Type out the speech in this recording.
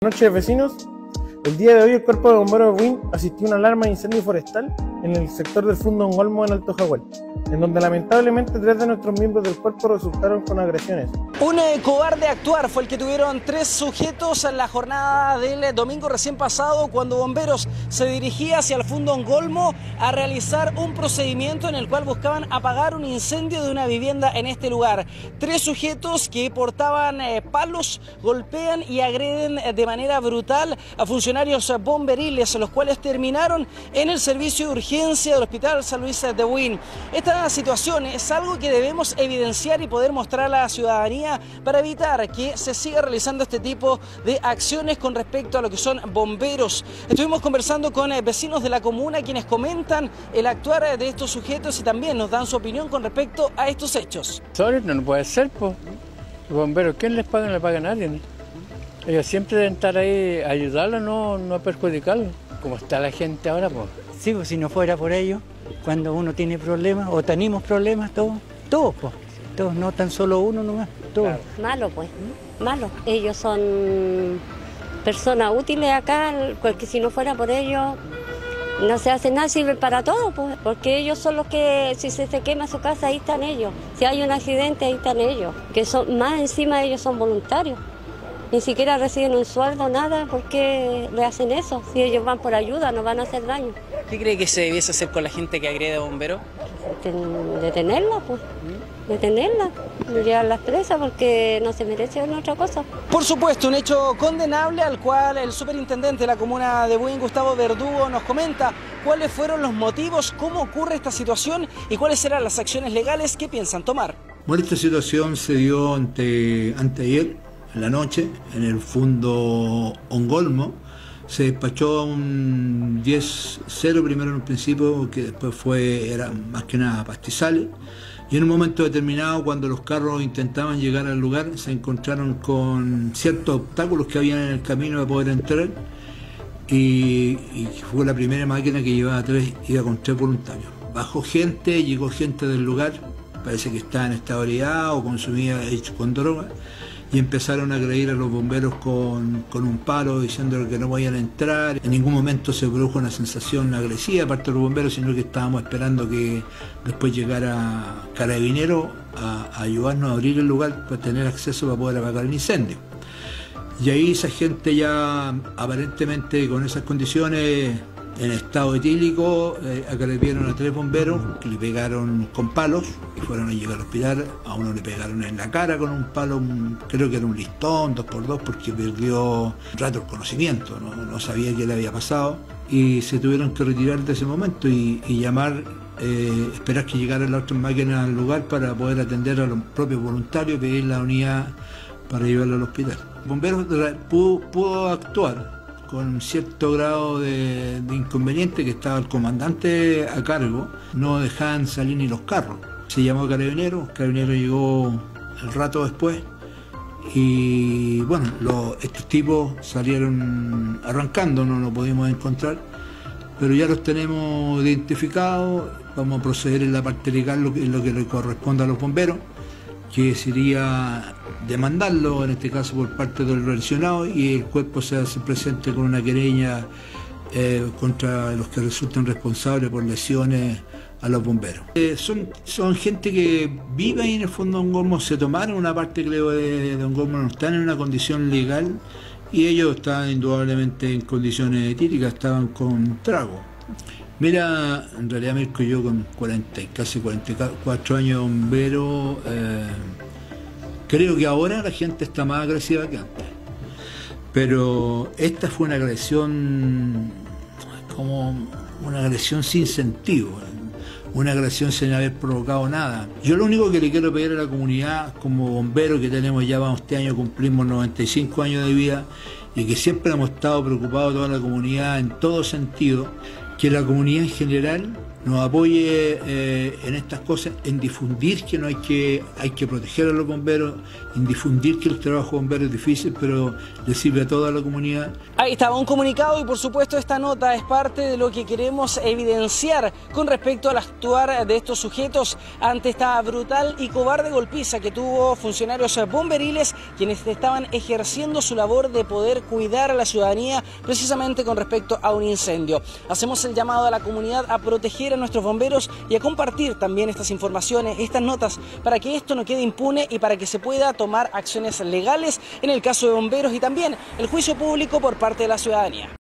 Buenas noches vecinos. El día de hoy el cuerpo de bomberos de Win asistió a una alarma de incendio forestal en el sector del Fundo Ongolmo en Alto Jaguar, en donde lamentablemente tres de nuestros miembros del cuerpo resultaron con agresiones. Un cobarde actuar fue el que tuvieron tres sujetos en la jornada del domingo recién pasado cuando bomberos se dirigía hacia el Fundo Ongolmo a realizar un procedimiento en el cual buscaban apagar un incendio de una vivienda en este lugar. Tres sujetos que portaban eh, palos golpean y agreden eh, de manera brutal a funcionarios bomberiles, los cuales terminaron en el servicio de urgencia del Hospital San Luis de Win. Esta situación es algo que debemos evidenciar y poder mostrar a la ciudadanía para evitar que se siga realizando este tipo de acciones con respecto a lo que son bomberos. Estuvimos conversando con eh, vecinos de la comuna quienes comentan el actuar de estos sujetos y también nos dan su opinión con respecto a estos hechos. Sorry, no puede ser, pues. Bomberos, ¿quién les paga? No le paga a nadie. Ellos siempre deben estar ahí, ayudarlos, no, no perjudicarlos. Como está la gente ahora, pues. Sí, pues si no fuera por ellos, cuando uno tiene problemas o tenemos problemas, todos, todos, pues. Todos, no tan solo uno nomás, todos. Malo, pues, malo. Ellos son personas útiles acá, porque si no fuera por ellos, no se hace nada, sirve para todo, pues, porque ellos son los que, si se, se quema su casa, ahí están ellos. Si hay un accidente, ahí están ellos. Que son, más encima ellos son voluntarios. Ni siquiera reciben un sueldo, nada, porque le hacen eso. Si ellos van por ayuda, no van a hacer daño. ¿Qué cree que se debiese hacer con la gente que agrede a bomberos? Ten- Detenerla, pues. Detenerla. Llevarlas presas porque no se merece otra cosa. Por supuesto, un hecho condenable al cual el superintendente de la comuna de Buin, Gustavo Verdugo, nos comenta cuáles fueron los motivos, cómo ocurre esta situación y cuáles serán las acciones legales que piensan tomar. Bueno, esta situación se dio ante, anteayer, en la noche, en el fondo Ongolmo. Se despachó un 10-0 primero en un principio, que después fue, era más que nada pastizales. Y en un momento determinado, cuando los carros intentaban llegar al lugar, se encontraron con ciertos obstáculos que habían en el camino para poder entrar. Y, fue la primera máquina que llevaba tres, iba con tres voluntarios. Bajó gente, llegó gente del lugar, parece que estaba en estado de o consumía con droga, y empezaron a agredir a los bomberos con, con un palo diciendo que no podían entrar. En ningún momento se produjo una sensación agresiva parte de los bomberos, sino que estábamos esperando que después llegara Carabinero a ayudarnos a abrir el lugar para tener acceso para poder apagar el incendio. Y ahí esa gente ya aparentemente con esas condiciones en estado etílico, eh, agredieron a tres bomberos que le pegaron con palos y fueron a llegar al hospital. A uno le pegaron en la cara con un palo, creo que era un listón, dos por dos, porque perdió un rato el conocimiento, no, no sabía qué le había pasado. Y se tuvieron que retirar de ese momento y, llamar, eh, esperar que llegaran las otras máquinas al lugar para poder atender a los propios voluntarios pedir la unidad para llevarlo al hospital. Bomberos la- pudo, pudo actuar con cierto grado de inconveniente que estaba el comandante a cargo, no dejaban salir ni los carros. Se llamó Carabinero, Carabinero llegó el rato después y bueno, lo- estos tipos salieron arrancando, no lo pudimos encontrar, pero ya los tenemos identificados, vamos a proceder en la parte legal lo que, lo que le corresponde a los bomberos que sería demandarlo, en este caso por parte del relacionado, y el cuerpo se hace presente con una querella eh, contra los que resultan responsables por lesiones a los bomberos. Eh, son, son gente que vive ahí en el fondo de Ongolmo, se tomaron una parte creo de, de Ongolmo, no están en una condición legal y ellos estaban indudablemente en condiciones etílicas, estaban con trago. Mira, en realidad Mirko, yo con 40, y casi 44 años de bombero, eh, creo que ahora la gente está más agresiva que antes. Pero esta fue una agresión como una agresión sin sentido, una agresión sin haber provocado nada. Yo lo único que le quiero pedir a la comunidad, como bombero que tenemos ya vamos este año, cumplimos 95 años de vida y que siempre hemos estado preocupados toda la comunidad en todo sentido, que la comunidad en general nos apoye eh, en estas cosas, en difundir que no hay que, hay que proteger a los bomberos, en difundir que el trabajo de bomberos es difícil, pero le sirve a toda la comunidad. Ahí estaba un comunicado y por supuesto esta nota es parte de lo que queremos evidenciar con respecto al actuar de estos sujetos ante esta brutal y cobarde golpiza que tuvo funcionarios bomberiles quienes estaban ejerciendo su labor de poder cuidar a la ciudadanía precisamente con respecto a un incendio. Hacemos el llamado a la comunidad a proteger nuestros bomberos y a compartir también estas informaciones, estas notas, para que esto no quede impune y para que se pueda tomar acciones legales en el caso de bomberos y también el juicio público por parte de la ciudadanía.